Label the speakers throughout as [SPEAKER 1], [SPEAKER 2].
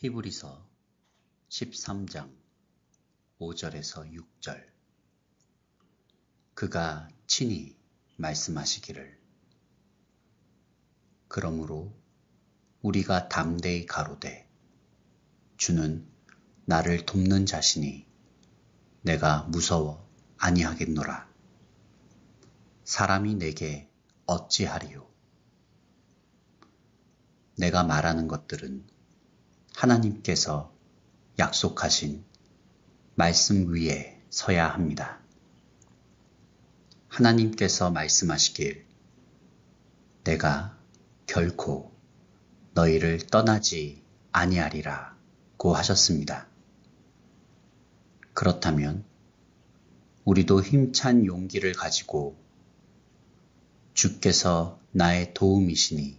[SPEAKER 1] 히브리서 13장 5절에서 6절. 그가 친히 말씀하시기를 그러므로 우리가 담대히 가로되 주는 나를 돕는 자신이 내가 무서워 아니하겠노라. 사람이 내게 어찌하리요? 내가 말하는 것들은 하나님께서 약속하신 말씀 위에 서야 합니다. 하나님께서 말씀하시길 내가 결코 너희를 떠나지 아니하리라 고 하셨습니다. 그렇다면 우리도 힘찬 용기를 가지고 주께서 나의 도움이시니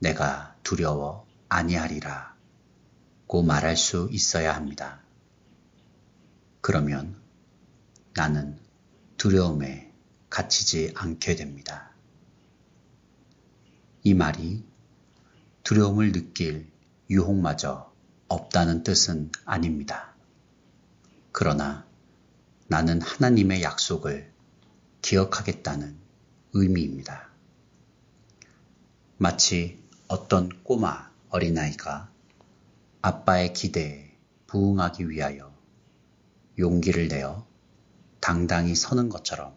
[SPEAKER 1] 내가 두려워 아니하리라 고 말할 수 있어야 합니다. 그러면 나는 두려움에 갇히지 않게 됩니다. 이 말이 두려움을 느낄 유혹마저 없다는 뜻은 아닙니다. 그러나 나는 하나님의 약속을 기억하겠다는 의미입니다. 마치 어떤 꼬마 어린아이가 아빠의 기대에 부응하기 위하여 용기를 내어 당당히 서는 것처럼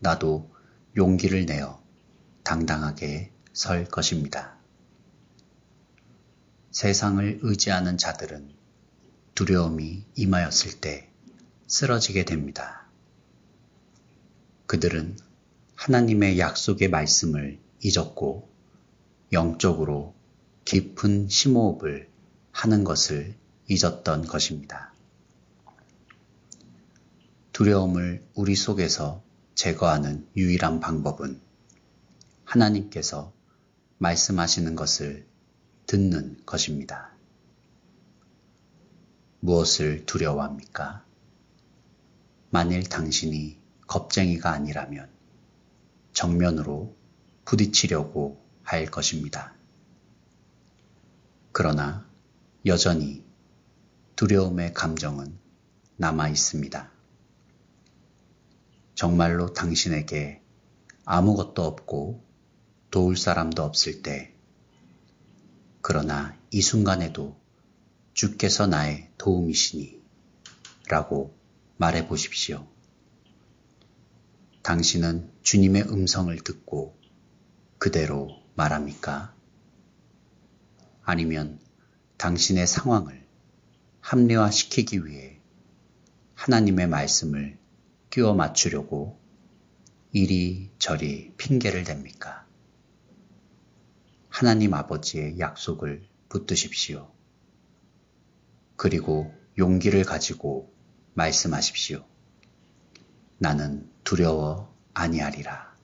[SPEAKER 1] 나도 용기를 내어 당당하게 설 것입니다. 세상을 의지하는 자들은 두려움이 임하였을 때 쓰러지게 됩니다. 그들은 하나님의 약속의 말씀을 잊었고 영적으로 깊은 심호흡을 하는 것을 잊었던 것입니다. 두려움을 우리 속에서 제거하는 유일한 방법은 하나님께서 말씀하시는 것을 듣는 것입니다. 무엇을 두려워합니까? 만일 당신이 겁쟁이가 아니라면 정면으로 부딪히려고 할 것입니다. 그러나 여전히 두려움의 감정은 남아 있습니다. 정말로 당신에게 아무것도 없고 도울 사람도 없을 때, 그러나 이 순간에도 주께서 나의 도움이시니 라고 말해 보십시오. 당신은 주님의 음성을 듣고 그대로 말합니까? 아니면 당신의 상황을 합리화시키기 위해 하나님의 말씀을 끼워 맞추려고 이리저리 핑계를 댑니까? 하나님 아버지의 약속을 붙드십시오. 그리고 용기를 가지고 말씀하십시오. 나는 두려워 아니하리라.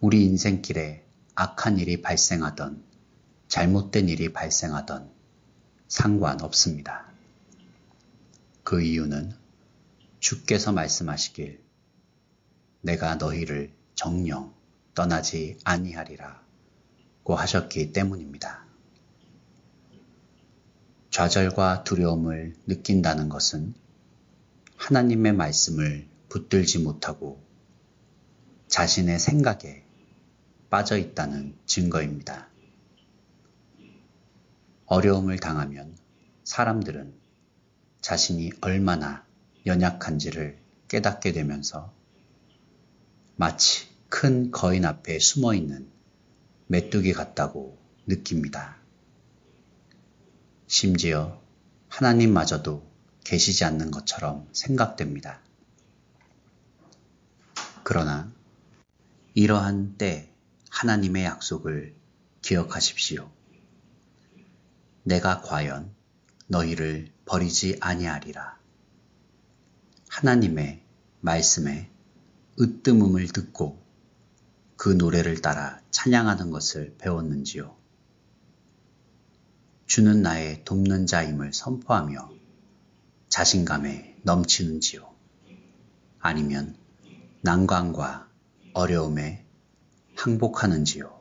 [SPEAKER 1] 우리 인생길에 악한 일이 발생하던 잘못된 일이 발생하던 상관없습니다. 그 이유는 주께서 말씀하시길 내가 너희를 정령 떠나지 아니하리라 고 하셨기 때문입니다. 좌절과 두려움을 느낀다는 것은 하나님의 말씀을 붙들지 못하고 자신의 생각에 빠져 있다는 증거입니다. 어려움을 당하면 사람들은 자신이 얼마나 연약한지를 깨닫게 되면서 마치 큰 거인 앞에 숨어 있는 메뚜기 같다고 느낍니다. 심지어 하나님마저도 계시지 않는 것처럼 생각됩니다. 그러나 이러한 때 하나님의 약속을 기억하십시오. 내가 과연 너희를 버리지 아니하리라. 하나님의 말씀에 으뜸음을 듣고 그 노래를 따라 찬양하는 것을 배웠는지요. 주는 나의 돕는 자임을 선포하며 자신감에 넘치는지요. 아니면 난관과 어려움에 항복하는지요.